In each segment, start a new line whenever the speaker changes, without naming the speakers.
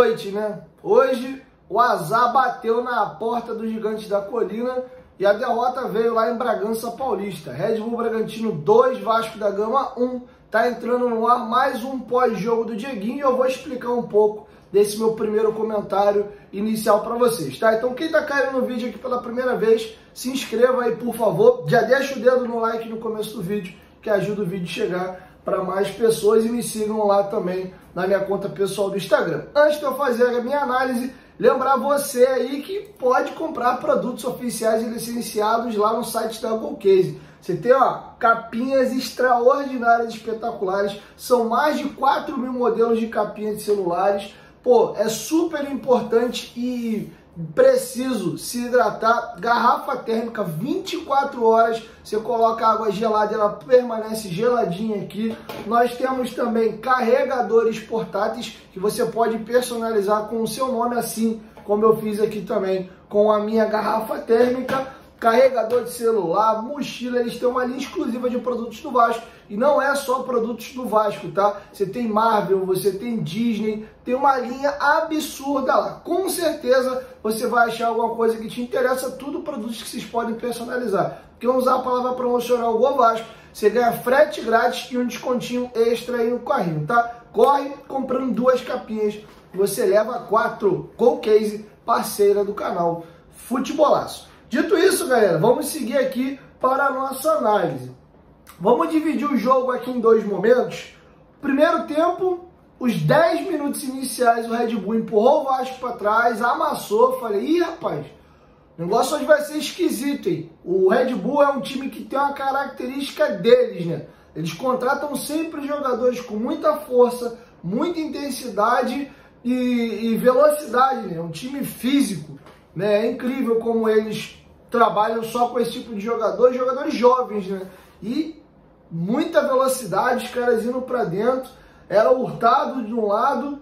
noite, né? Hoje o azar bateu na porta dos gigantes da colina e a derrota veio lá em Bragança Paulista. Red Bull Bragantino 2, Vasco da Gama 1. Tá entrando no ar mais um pós-jogo do Dieguinho e eu vou explicar um pouco desse meu primeiro comentário inicial para vocês, tá? Então quem tá caindo no vídeo aqui pela primeira vez, se inscreva aí, por favor. Já deixa o dedo no like no começo do vídeo, que ajuda o vídeo a chegar para mais pessoas e me sigam lá também na minha conta pessoal do Instagram. Antes de eu fazer a minha análise, lembrar você aí que pode comprar produtos oficiais e licenciados lá no site da Golcase. Você tem ó, capinhas extraordinárias, espetaculares. São mais de 4 mil modelos de capinhas de celulares. Pô, é super importante e preciso se hidratar. Garrafa térmica 24 horas. Você coloca água gelada, ela permanece geladinha aqui. Nós temos também carregadores portáteis que você pode personalizar com o seu nome assim, como eu fiz aqui também com a minha garrafa térmica carregador de celular, mochila, eles têm uma linha exclusiva de produtos do Vasco. E não é só produtos do Vasco, tá? Você tem Marvel, você tem Disney, tem uma linha absurda lá. Com certeza você vai achar alguma coisa que te interessa, tudo produtos que vocês podem personalizar. Porque usar a palavra promocional Go Vasco, você ganha frete grátis e um descontinho extra aí no carrinho, tá? Corre comprando duas capinhas, você leva quatro Go Case, parceira do canal Futebolaço. Dito isso, galera, vamos seguir aqui para a nossa análise. Vamos dividir o jogo aqui em dois momentos. Primeiro tempo, os 10 minutos iniciais, o Red Bull empurrou o Vasco para trás, amassou. Falei, ih, rapaz, o negócio hoje vai ser esquisito, hein? O Red Bull é um time que tem uma característica deles, né? Eles contratam sempre jogadores com muita força, muita intensidade e, e velocidade, né? Um time físico, né? É incrível como eles trabalham só com esse tipo de jogadores, jogadores jovens, né? E muita velocidade, os caras indo para dentro. Era hurtado de um lado,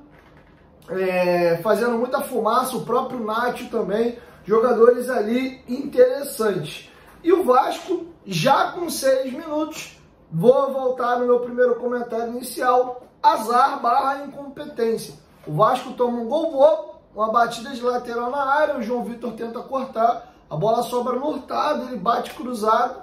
é, fazendo muita fumaça, o próprio Nacho também, jogadores ali interessantes. E o Vasco, já com seis minutos, vou voltar no meu primeiro comentário inicial, azar barra incompetência. O Vasco toma um gol uma batida de lateral na área, o João Vitor tenta cortar, a bola sobra no Hurtado, ele bate cruzado.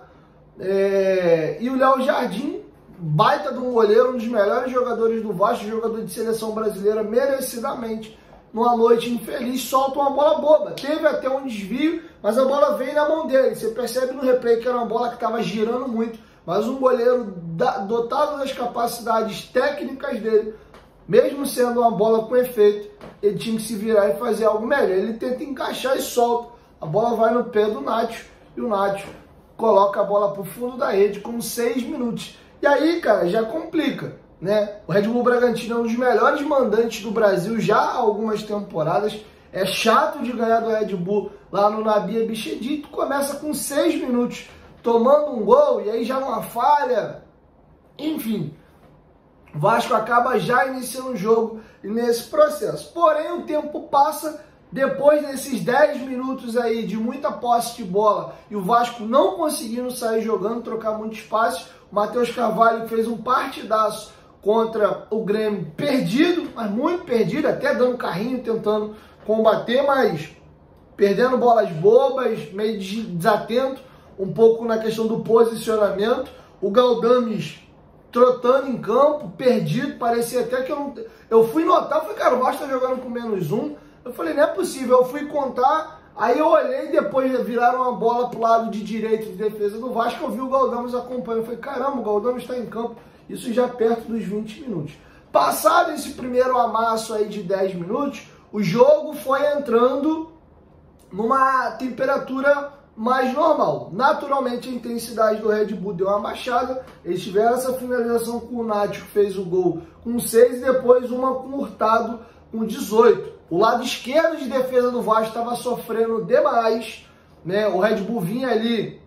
É... E o Léo Jardim, baita de um goleiro, um dos melhores jogadores do Vasco, jogador de seleção brasileira, merecidamente, numa noite infeliz, solta uma bola boba. Teve até um desvio, mas a bola veio na mão dele. Você percebe no replay que era uma bola que estava girando muito, mas um goleiro dotado das capacidades técnicas dele, mesmo sendo uma bola com efeito, ele tinha que se virar e fazer algo melhor. Ele tenta encaixar e solta a bola vai no pé do Nacho e o Nacho coloca a bola para o fundo da rede com 6 minutos. E aí, cara, já complica, né? O Red Bull Bragantino é um dos melhores mandantes do Brasil já há algumas temporadas. É chato de ganhar do Red Bull lá no Nabia Bichedito. Começa com 6 minutos tomando um gol e aí já uma falha. Enfim, Vasco acaba já iniciando o jogo nesse processo. Porém, o tempo passa depois desses 10 minutos aí de muita posse de bola e o Vasco não conseguindo sair jogando, trocar muito espaço, o Matheus Carvalho fez um partidaço contra o Grêmio perdido, mas muito perdido, até dando carrinho, tentando combater, mas perdendo bolas bobas, meio desatento, um pouco na questão do posicionamento. O Galdames trotando em campo, perdido, parecia até que eu não. Eu fui notar, falei, cara, o Vasco tá jogando com menos um. Eu falei, não é possível. Eu fui contar, aí eu olhei, depois viraram uma bola pro lado de direito de defesa do Vasco, eu vi o Galdamos acompanhando. Eu falei, caramba, o Galdamos está em campo. Isso já perto dos 20 minutos. Passado esse primeiro amasso aí de 10 minutos, o jogo foi entrando numa temperatura mais normal. Naturalmente a intensidade do Red Bull deu uma baixada. Eles tiveram essa finalização com o Nath, que fez o gol com 6 e depois uma com o Hurtado com 18. O lado esquerdo de defesa do Vasco estava sofrendo demais, né? O Red Bull vinha ali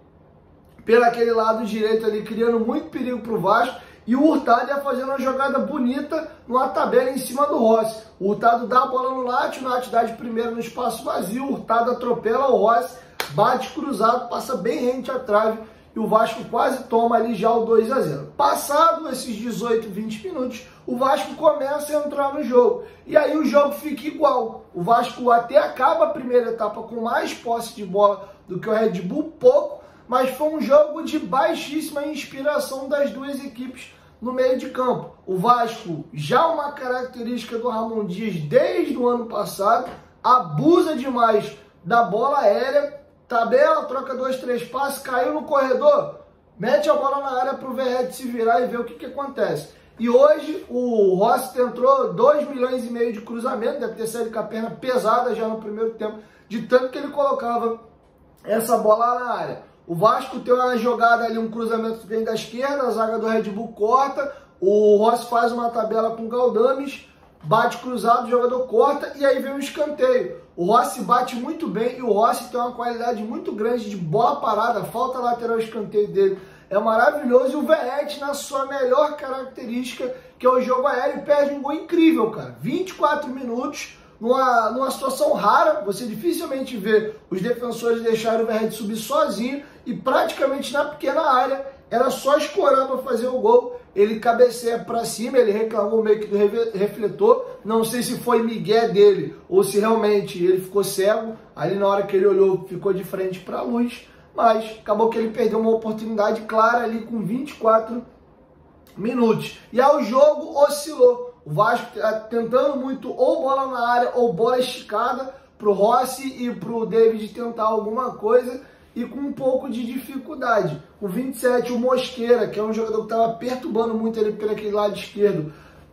pelo aquele lado direito ali, criando muito perigo para o Vasco. E o Hurtado ia fazendo uma jogada bonita numa tabela em cima do Rossi. O Hurtado dá a bola no Nath, o Nath dá de primeiro no espaço vazio, o Hurtado atropela o Rossi, bate cruzado, passa bem rente à trave. E o Vasco quase toma ali já o 2 a 0. Passado esses 18, 20 minutos, o Vasco começa a entrar no jogo. E aí o jogo fica igual. O Vasco até acaba a primeira etapa com mais posse de bola do que o Red Bull, pouco, mas foi um jogo de baixíssima inspiração das duas equipes no meio de campo. O Vasco, já uma característica do Ramon Dias desde o ano passado, abusa demais da bola aérea, tabela, troca dois, três passes, caiu no corredor, mete a bola na área para o Verrete se virar e ver o que, que acontece. E hoje o Rossi entrou 2 milhões e meio de cruzamento, deve ter saído com a perna pesada já no primeiro tempo, de tanto que ele colocava essa bola na área. O Vasco tem uma jogada ali, um cruzamento vem da esquerda, a zaga do Red Bull corta, o Rossi faz uma tabela com o Galdames, bate cruzado, o jogador corta e aí vem um escanteio. O Rossi bate muito bem e o Rossi tem uma qualidade muito grande de bola parada, falta lateral escanteio dele. É maravilhoso e o Verrete na sua melhor característica, que é o jogo aéreo, perde um gol incrível, cara. 24 minutos, numa, numa situação rara, você dificilmente vê os defensores deixarem o Verrete subir sozinho e praticamente na pequena área era só escorar para fazer o gol. Ele cabeceia para cima, ele reclamou meio que do refletor. Não sei se foi migué dele ou se realmente ele ficou cego. Ali na hora que ele olhou, ficou de frente para a luz. Mas acabou que ele perdeu uma oportunidade clara ali com 24 minutos. E aí o jogo oscilou. O Vasco tá tentando muito ou bola na área ou bola esticada para o Rossi e para o David tentar alguma coisa e com um pouco de dificuldade. O 27, o Mosqueira, que é um jogador que estava perturbando muito ele pelo aquele lado esquerdo,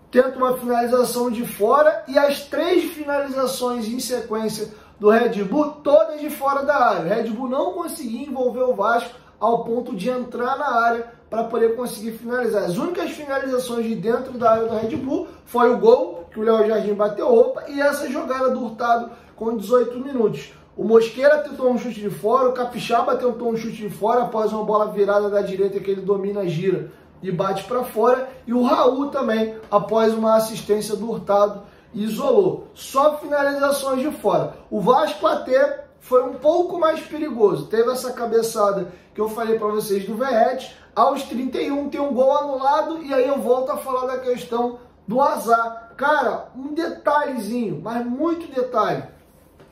tenta uma finalização de fora e as três finalizações em sequência do Red Bull, todas de fora da área. O Red Bull não conseguia envolver o Vasco ao ponto de entrar na área para poder conseguir finalizar. As únicas finalizações de dentro da área do Red Bull foi o gol que o Léo Jardim bateu roupa e essa jogada do Hurtado com 18 minutos. O Mosqueira tentou um chute de fora, o Capixaba tentou um chute de fora após uma bola virada da direita que ele domina, gira e bate para fora. E o Raul também, após uma assistência do Hurtado, isolou. Só finalizações de fora. O Vasco até foi um pouco mais perigoso. Teve essa cabeçada que eu falei para vocês do Verrete. Aos 31 tem um gol anulado e aí eu volto a falar da questão do azar. Cara, um detalhezinho, mas muito detalhe.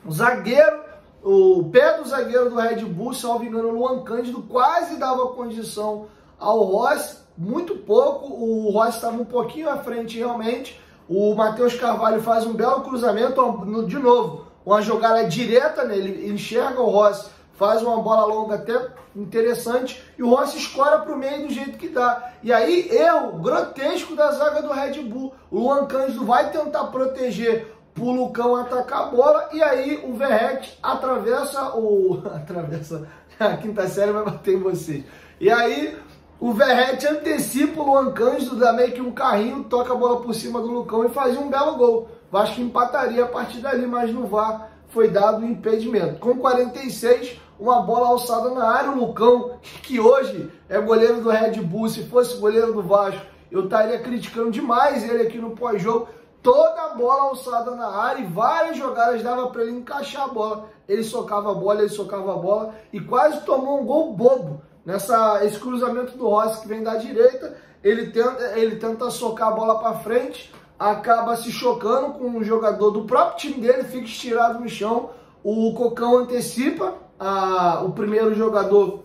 O zagueiro, o pé do zagueiro do Red Bull, salvo engano, o Luan Cândido, quase dava condição ao Rossi, muito pouco. O Rossi estava um pouquinho à frente realmente. O Matheus Carvalho faz um belo cruzamento, de novo, uma jogada direta nele, enxerga o Rossi, faz uma bola longa até interessante e o Rossi escora para o meio do jeito que dá. E aí, erro grotesco da zaga do Red Bull. O Luan Cândido vai tentar proteger o Lucão atacar a bola e aí o Verrete atravessa o... atravessa... A quinta série vai bater em vocês. E aí o Verrete antecipa o Luan Cândido, dá meio que um carrinho, toca a bola por cima do Lucão e faz um belo gol. Vasco empataria a partir dali, mas no VAR foi dado o impedimento. Com 46, uma bola alçada na área, o Lucão, que hoje é goleiro do Red Bull, se fosse goleiro do Vasco, eu estaria criticando demais ele aqui no pós-jogo. Toda a bola alçada na área e várias jogadas dava para ele encaixar a bola. Ele socava a bola, ele socava a bola e quase tomou um gol bobo nessa esse cruzamento do Rossi que vem da direita. Ele tenta, ele tenta socar a bola para frente, acaba se chocando com um jogador do próprio time dele, fica estirado no chão. O Cocão antecipa a, o primeiro jogador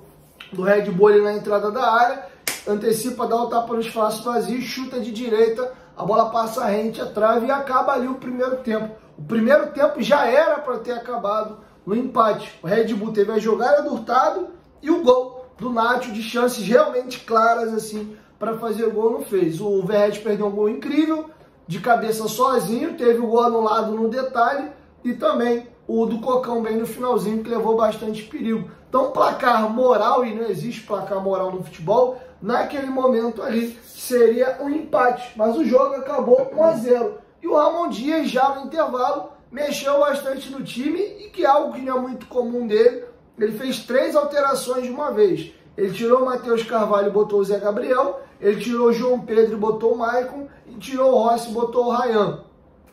do Red Bull na entrada da área, antecipa, dá o tapa no espaço vazio, chuta de direita, a bola passa rente a trave e acaba ali o primeiro tempo. O primeiro tempo já era para ter acabado no empate. O Red Bull teve a jogada do Hurtado e o gol do Nacho de chances realmente claras assim para fazer gol não fez. O Verret perdeu um gol incrível, de cabeça sozinho, teve o gol anulado no detalhe e também o do Cocão bem no finalzinho, que levou bastante perigo. Então, placar moral, e não existe placar moral no futebol, naquele momento ali seria um empate. Mas o jogo acabou 1 a 0 E o Ramon Dias, já no intervalo, mexeu bastante no time, e que é algo que não é muito comum dele, ele fez três alterações de uma vez. Ele tirou o Matheus Carvalho e botou o Zé Gabriel. Ele tirou o João Pedro e botou o Maicon. E tirou o Rossi e botou o Rayan.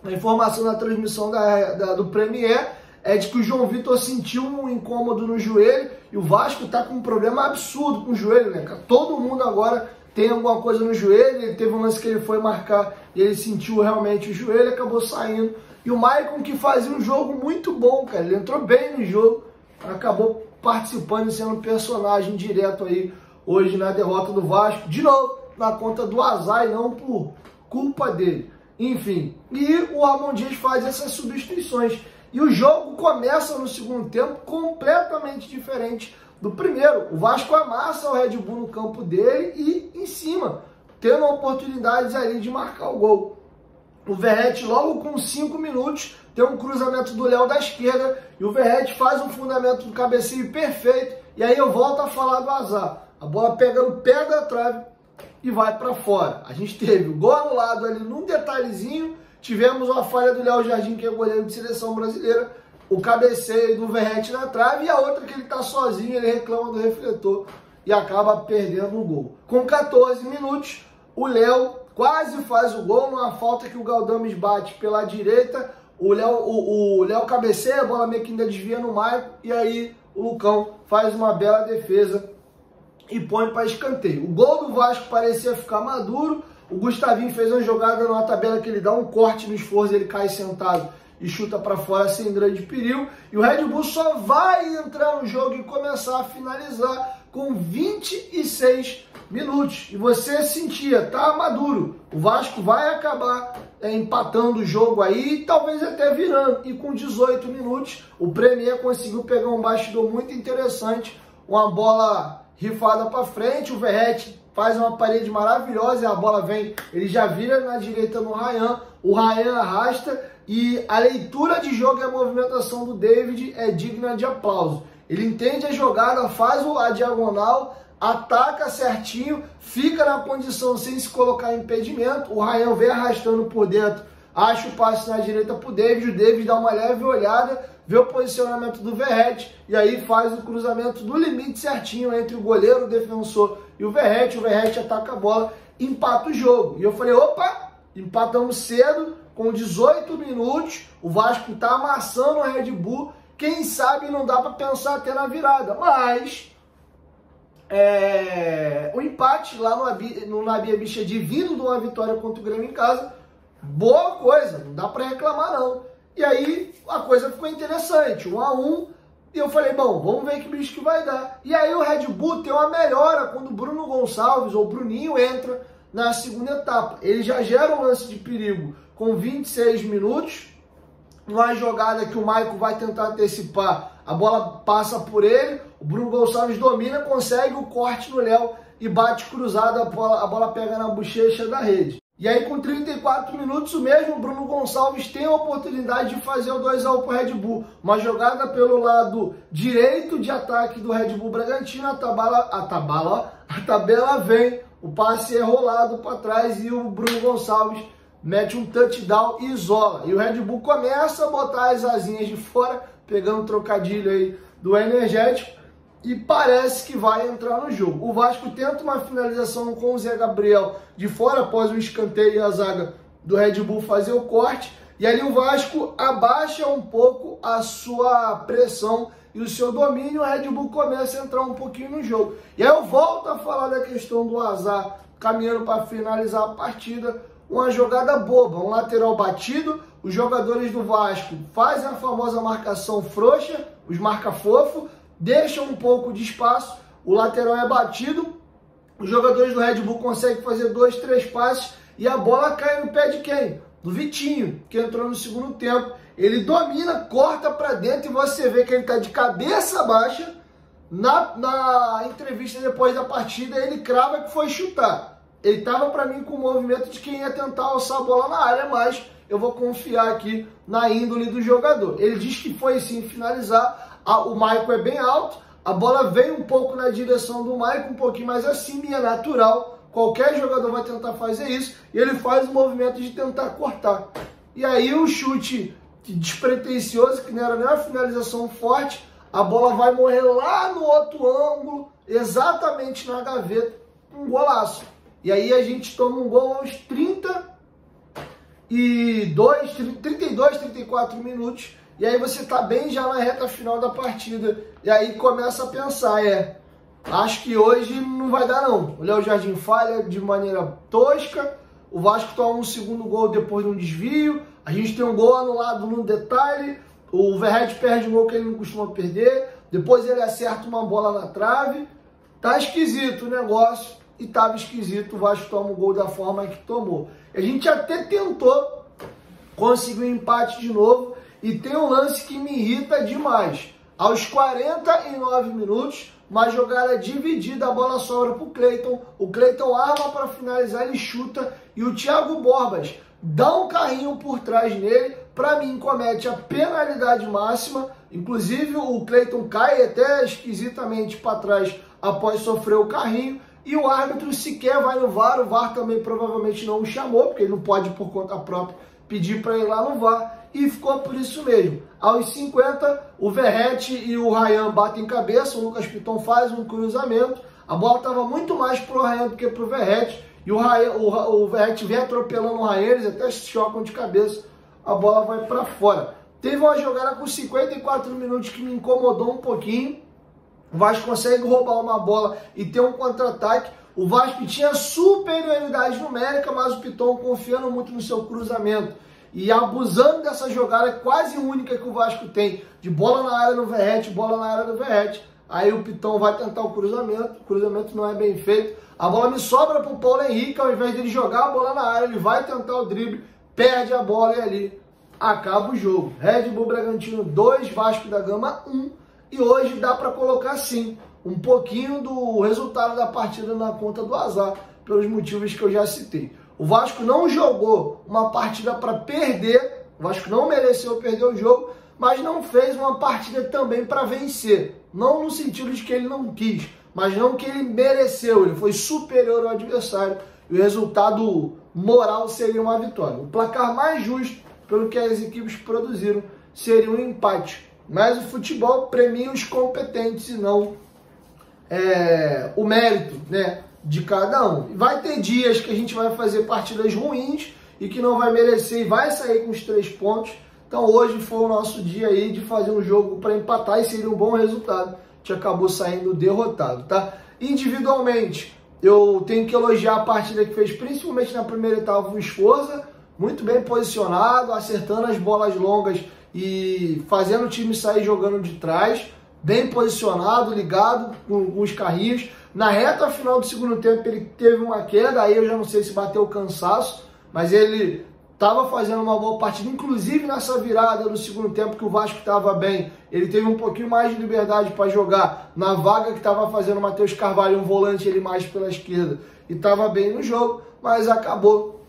A informação da transmissão da, da, do Premier é de que o João Vitor sentiu um incômodo no joelho e o Vasco tá com um problema absurdo com o joelho, né, cara? Todo mundo agora tem alguma coisa no joelho, ele teve um lance que ele foi marcar e ele sentiu realmente o joelho, acabou saindo. E o Maicon que fazia um jogo muito bom, cara, ele entrou bem no jogo, acabou participando e sendo personagem direto aí hoje na derrota do Vasco, de novo, na conta do azar e não por culpa dele. Enfim, e o Ramon Dias faz essas substituições. E o jogo começa no segundo tempo completamente diferente do primeiro. O Vasco amassa o Red Bull no campo dele e em cima, tendo oportunidades ali de marcar o gol. O Verrete, logo com 5 minutos, tem um cruzamento do Léo da esquerda e o Verrete faz um fundamento do cabeceio perfeito. E aí eu volto a falar do azar. A bola pega no pé da trave e vai para fora. A gente teve o gol anulado ali num detalhezinho Tivemos uma falha do Léo Jardim, que é goleiro de seleção brasileira, o cabeceio do Verrete na trave e a outra que ele tá sozinho, ele reclama do refletor e acaba perdendo o gol. Com 14 minutos, o Léo quase faz o gol numa falta que o Galdames bate pela direita, o Léo o, o Léo cabeceia, a bola meio que ainda desvia no mar e aí o Lucão faz uma bela defesa e põe para escanteio. O gol do Vasco parecia ficar maduro, o Gustavinho fez uma jogada numa tabela que ele dá um corte no esforço, ele cai sentado e chuta para fora sem grande perigo. E o Red Bull só vai entrar no jogo e começar a finalizar com 26 minutos. E você sentia, tá maduro. O Vasco vai acabar é, empatando o jogo aí, talvez até virando. E com 18 minutos, o Premier conseguiu pegar um bastidor muito interessante, uma bola rifada para frente, o Verrete faz uma parede maravilhosa e a bola vem, ele já vira na direita no Ryan, o Ryan arrasta e a leitura de jogo e a movimentação do David é digna de aplauso. Ele entende a jogada, faz a diagonal, ataca certinho, fica na condição sem se colocar impedimento, o Ryan vem arrastando por dentro, acha o passe na direita para o David, o David dá uma leve olhada, vê o posicionamento do Verrete e aí faz o cruzamento do limite certinho entre o goleiro, o defensor e o Verrete. O Verrete ataca a bola, empata o jogo. E eu falei, opa, empatamos cedo, com 18 minutos, o Vasco está amassando o Red Bull. Quem sabe não dá para pensar até na virada, mas é, o empate lá no, no Nabia Bicha vindo de uma vitória contra o Grêmio em casa, boa coisa, não dá para reclamar não. E aí a coisa ficou interessante, um a um. E eu falei, bom, vamos ver que bicho que vai dar. E aí o Red Bull tem uma melhora quando o Bruno Gonçalves ou o Bruninho entra na segunda etapa. Ele já gera um lance de perigo com 26 minutos. Numa jogada que o Maico vai tentar antecipar, a bola passa por ele, o Bruno Gonçalves domina, consegue o corte no Léo e bate cruzado, a bola, a bola pega na bochecha da rede. E aí, com 34 minutos, o mesmo Bruno Gonçalves tem a oportunidade de fazer o 2x1 para o Red Bull. Uma jogada pelo lado direito de ataque do Red Bull Bragantino, a tabela, a tabela, a tabela vem, o passe é rolado para trás e o Bruno Gonçalves mete um touchdown e isola. E o Red Bull começa a botar as asinhas de fora, pegando o trocadilho aí do energético e parece que vai entrar no jogo. O Vasco tenta uma finalização com o Zé Gabriel de fora após o escanteio e a zaga do Red Bull fazer o corte. E ali o Vasco abaixa um pouco a sua pressão e o seu domínio. O Red Bull começa a entrar um pouquinho no jogo. E aí eu volto a falar da questão do azar caminhando para finalizar a partida. Uma jogada boba, um lateral batido. Os jogadores do Vasco fazem a famosa marcação frouxa, os marca-fofo deixa um pouco de espaço, o lateral é batido, os jogadores do Red Bull conseguem fazer dois, três passes e a bola cai no pé de quem? Do Vitinho, que entrou no segundo tempo. Ele domina, corta para dentro e você vê que ele está de cabeça baixa. Na, na entrevista depois da partida, ele crava que foi chutar. Ele estava para mim com o movimento de quem ia tentar alçar a bola na área, mas eu vou confiar aqui na índole do jogador. Ele diz que foi sim finalizar, o Michael é bem alto, a bola vem um pouco na direção do Michael, um pouquinho mais acima, e é natural. Qualquer jogador vai tentar fazer isso, e ele faz o movimento de tentar cortar. E aí o chute despretensioso, que não era nem uma finalização forte, a bola vai morrer lá no outro ângulo, exatamente na gaveta, um golaço. E aí a gente toma um gol aos 32, 32, 34 minutos e aí você tá bem já na reta final da partida. E aí começa a pensar, é, acho que hoje não vai dar não. O Léo Jardim falha de maneira tosca, o Vasco toma um segundo gol depois de um desvio, a gente tem um gol anulado no detalhe, o Verret perde um gol que ele não costuma perder, depois ele acerta uma bola na trave. Tá esquisito o negócio e tava esquisito o Vasco toma o gol da forma que tomou. A gente até tentou conseguir um empate de novo, e tem um lance que me irrita demais. Aos 49 minutos, uma jogada dividida, a bola sobra para o Cleiton. O Cleiton arma para finalizar, ele chuta. E o Thiago Borbas dá um carrinho por trás nele. Para mim, comete a penalidade máxima. Inclusive, o Cleiton cai até esquisitamente para trás após sofrer o carrinho. E o árbitro sequer vai no VAR. O VAR também provavelmente não o chamou, porque ele não pode, por conta própria, pedir para ir lá no VAR e ficou por isso mesmo. Aos 50, o Verrete e o Ryan batem cabeça, o Lucas Piton faz um cruzamento, a bola estava muito mais pro Ryan do que pro Verrete, e o, Ryan, o, o Verrete vem atropelando o Ryan, eles até se chocam de cabeça, a bola vai para fora. Teve uma jogada com 54 minutos que me incomodou um pouquinho, o Vasco consegue roubar uma bola e ter um contra-ataque, o Vasco tinha superioridade numérica, mas o Piton confiando muito no seu cruzamento e abusando dessa jogada quase única que o Vasco tem, de bola na área no Verrete, bola na área do Verrete. Aí o Piton vai tentar o cruzamento, o cruzamento não é bem feito. A bola me sobra para o Paulo Henrique, ao invés dele jogar a bola na área, ele vai tentar o drible, perde a bola e ali acaba o jogo. Red Bull Bragantino 2, Vasco da Gama 1. E hoje dá para colocar sim um pouquinho do resultado da partida na conta do azar, pelos motivos que eu já citei. O Vasco não jogou uma partida para perder, o Vasco não mereceu perder o jogo, mas não fez uma partida também para vencer. Não no sentido de que ele não quis, mas não que ele mereceu, ele foi superior ao adversário e o resultado moral seria uma vitória. O placar mais justo, pelo que as equipes produziram, seria um empate. Mas o futebol premia os competentes e não é, o mérito né, de cada um. Vai ter dias que a gente vai fazer partidas ruins e que não vai merecer e vai sair com os três pontos. Então hoje foi o nosso dia aí de fazer um jogo para empatar e seria um bom resultado. A gente acabou saindo derrotado, tá? Individualmente, eu tenho que elogiar a partida que fez, principalmente na primeira etapa, o Esforza, muito bem posicionado, acertando as bolas longas e fazendo o time sair jogando de trás bem posicionado, ligado com, os carrinhos. Na reta final do segundo tempo ele teve uma queda, aí eu já não sei se bateu o cansaço, mas ele estava fazendo uma boa partida, inclusive nessa virada no segundo tempo que o Vasco estava bem, ele teve um pouquinho mais de liberdade para jogar na vaga que estava fazendo o Matheus Carvalho, um volante ele mais pela esquerda, e estava bem no jogo, mas acabou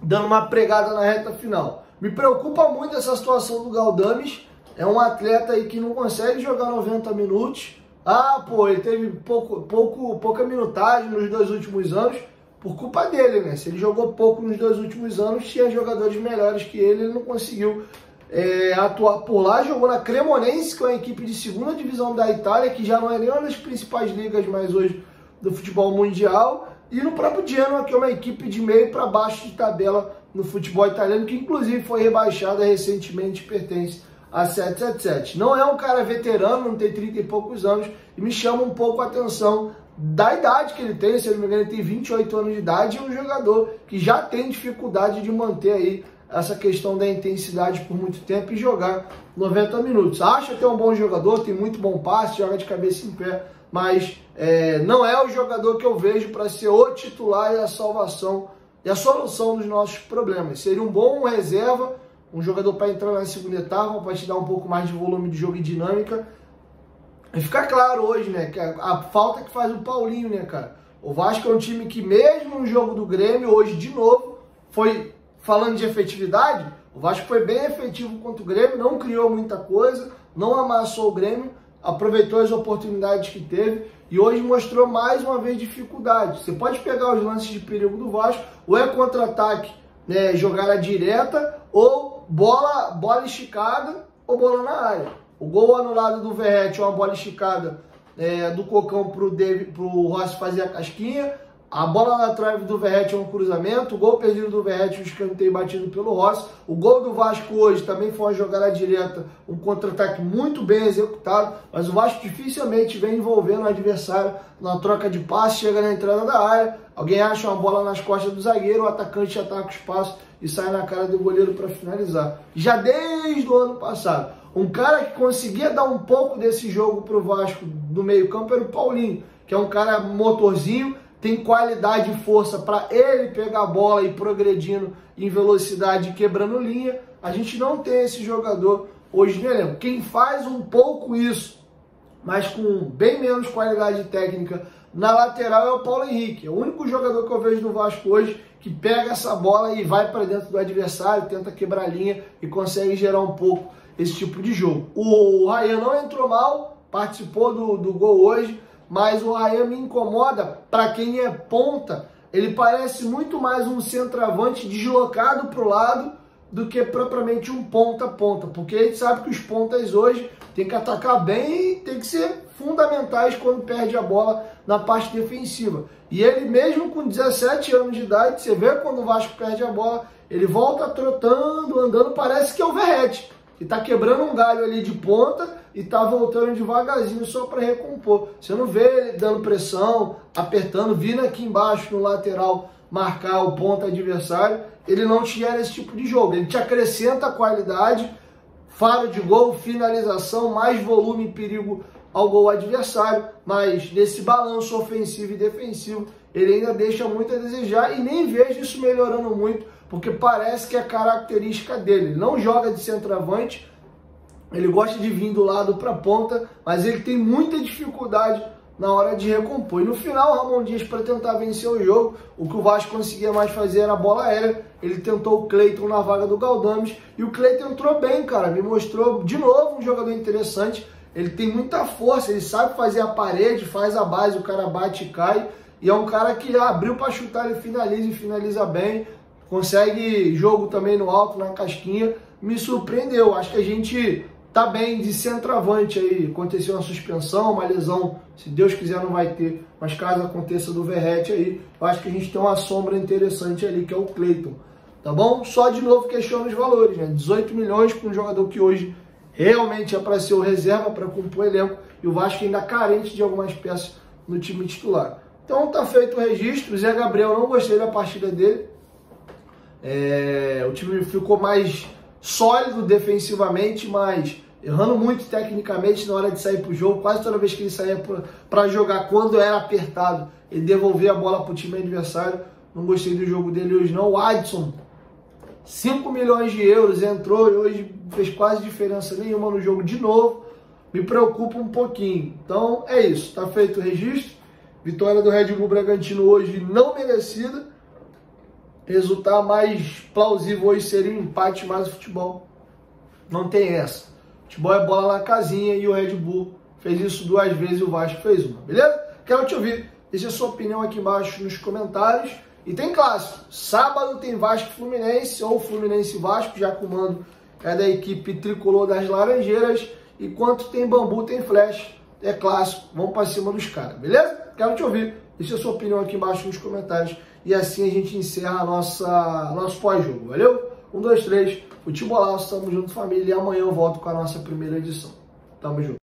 dando uma pregada na reta final. Me preocupa muito essa situação do Galdames, é um atleta aí que não consegue jogar 90 minutos. Ah, pô, ele teve pouco, pouco, pouca minutagem nos dois últimos anos por culpa dele, né? Se ele jogou pouco nos dois últimos anos, tinha jogadores melhores que ele, ele não conseguiu é, atuar por lá. Jogou na Cremonense, que é uma equipe de segunda divisão da Itália, que já não é nem uma das principais ligas mais hoje do futebol mundial. E no próprio Genoa, que é uma equipe de meio para baixo de tabela no futebol italiano, que inclusive foi rebaixada recentemente, pertence a 777. Não é um cara veterano, não tem 30 e poucos anos, e me chama um pouco a atenção da idade que ele tem, se eu não me engano, ele tem 28 anos de idade, e é um jogador que já tem dificuldade de manter aí essa questão da intensidade por muito tempo e jogar 90 minutos. Acho até um bom jogador, tem muito bom passe, joga de cabeça em pé, mas é, não é o jogador que eu vejo para ser o titular e a salvação e a solução dos nossos problemas. Seria um bom reserva, um jogador para entrar na segunda etapa, para te dar um pouco mais de volume de jogo e dinâmica. E fica claro hoje, né, que a, a, falta que faz o Paulinho, né, cara? O Vasco é um time que mesmo no jogo do Grêmio, hoje de novo, foi falando de efetividade, o Vasco foi bem efetivo contra o Grêmio, não criou muita coisa, não amassou o Grêmio, aproveitou as oportunidades que teve e hoje mostrou mais uma vez dificuldade. Você pode pegar os lances de perigo do Vasco, ou é contra-ataque, né, jogada direta, ou bola, bola esticada ou bola na área. O gol anulado do Verrete, uma bola esticada é, do Cocão pro, David, pro Rossi fazer a casquinha. A bola na trave do Verrete é um cruzamento, o gol perdido do Verrete, um escanteio batido pelo Rossi. O gol do Vasco hoje também foi uma jogada direta, um contra-ataque muito bem executado, mas o Vasco dificilmente vem envolvendo o adversário na troca de passe, chega na entrada da área, alguém acha uma bola nas costas do zagueiro, o atacante ataca o espaço e sai na cara do goleiro para finalizar. Já desde o ano passado, um cara que conseguia dar um pouco desse jogo para o Vasco do meio-campo era o Paulinho, que é um cara motorzinho tem qualidade e força para ele pegar a bola e progredindo em velocidade, quebrando linha. A gente não tem esse jogador hoje no elenco. Quem faz um pouco isso, mas com bem menos qualidade técnica na lateral é o Paulo Henrique. É o único jogador que eu vejo no Vasco hoje que pega essa bola e vai para dentro do adversário, tenta quebrar a linha e consegue gerar um pouco esse tipo de jogo. O Ryan não entrou mal, participou do, do gol hoje, mas o Ryan me incomoda para quem é ponta. Ele parece muito mais um centroavante deslocado para o lado do que propriamente um ponta-ponta, porque a gente sabe que os pontas hoje tem que atacar bem e tem que ser fundamentais quando perde a bola na parte defensiva. E ele mesmo com 17 anos de idade, você vê quando o Vasco perde a bola, ele volta trotando, andando, parece que é o Verrete que está quebrando um galho ali de ponta e está voltando devagarzinho só para recompor. Você não vê ele dando pressão, apertando, vindo aqui embaixo no lateral marcar o ponto adversário. Ele não te gera esse tipo de jogo. Ele te acrescenta qualidade, faro de gol, finalização, mais volume e perigo ao gol adversário, mas nesse balanço ofensivo e defensivo ele ainda deixa muito a desejar e nem vejo isso melhorando muito porque parece que é característica dele. Ele não joga de centroavante, ele gosta de vir do lado para ponta, mas ele tem muita dificuldade na hora de recompor. E no final, o Ramon Dias, para tentar vencer o jogo, o que o Vasco conseguia mais fazer era a bola aérea. Ele tentou o Cleiton na vaga do Galdames e o Cleiton entrou bem, cara. Me mostrou de novo um jogador interessante. Ele tem muita força, ele sabe fazer a parede, faz a base, o cara bate e cai. E é um cara que abriu para chutar, ele finaliza e finaliza bem consegue jogo também no alto, na casquinha, me surpreendeu. Acho que a gente tá bem de centroavante aí. Aconteceu uma suspensão, uma lesão, se Deus quiser não vai ter, mas caso aconteça do Verrete aí, eu acho que a gente tem uma sombra interessante ali, que é o Cleiton. Tá bom? Só de novo questiona os valores, né? 18 milhões para um jogador que hoje realmente é para ser o reserva para compor o elenco e o Vasco ainda carente de algumas peças no time titular. Então tá feito o registro. O Zé Gabriel não gostei da partida dele. É, o time ficou mais sólido defensivamente, mas errando muito tecnicamente na hora de sair para o jogo. Quase toda vez que ele saía para jogar, quando era apertado, ele devolvia a bola para o time adversário. Não gostei do jogo dele hoje, não. O Adson, 5 milhões de euros, entrou e hoje fez quase diferença nenhuma no jogo de novo. Me preocupa um pouquinho. Então é isso, está feito o registro. Vitória do Red Bull Bragantino hoje não merecida resultar mais plausível hoje seria um empate mais o futebol. Não tem essa. Futebol é bola na casinha e o Red Bull fez isso duas vezes e o Vasco fez uma, beleza? Quero te ouvir. Deixa a sua opinião aqui embaixo nos comentários. E tem clássico. Sábado tem Vasco Fluminense ou Fluminense Vasco, já comando é da equipe tricolor das Laranjeiras. Enquanto tem Bambu, tem Flash. É clássico. Vamos para cima dos caras, beleza? Quero te ouvir. Deixa a sua opinião aqui embaixo nos comentários. E assim a gente encerra a nossa, nosso pós-jogo. Valeu? Um, dois, três. Futebolaço, tamo junto, família. E amanhã eu volto com a nossa primeira edição. Tamo junto.